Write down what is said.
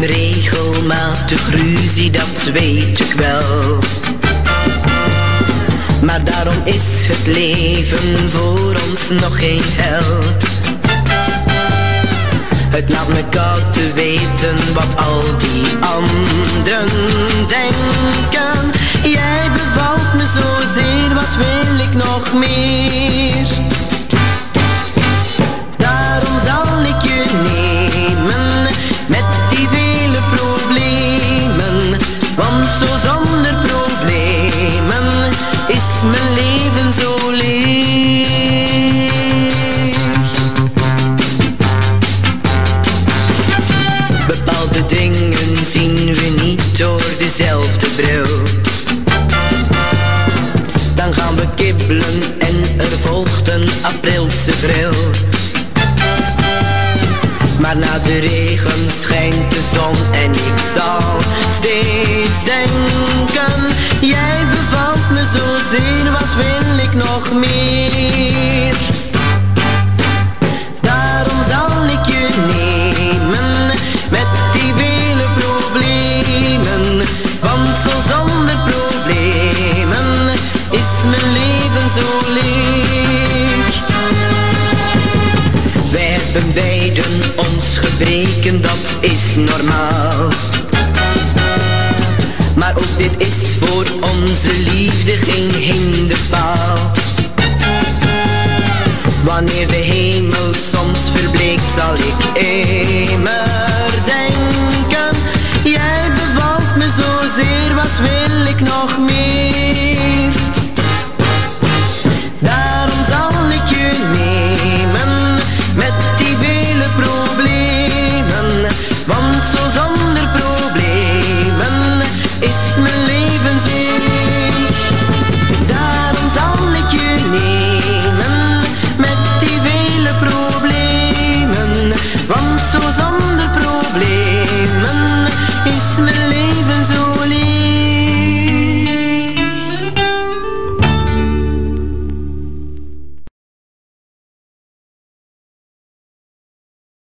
regelmatig ruzie, dat weet ik wel. Maar daarom is het leven voor ons nog geen hel. Het laat me koud te weten wat al die anderen denken. Jij bevalt me zozeer, wat wil ik nog meer? Leven zo leeg. Bepaalde dingen zien we niet door dezelfde bril. Dan gaan we kibbelen en er volgt een aprilse bril. Maar na de regen schijnt de zon en ik zal wat wil ik nog meer? Daarom zal ik je nemen met die vele problemen. Want zo zonder problemen is mijn leven zo leeg. Wij hebben beiden ons gebreken, dat is normaal maar ook dit is voor onze liefde geen hinderpaal. Wanneer de hemel soms verbleekt zal ik immer zonder problemen is mijn leven zo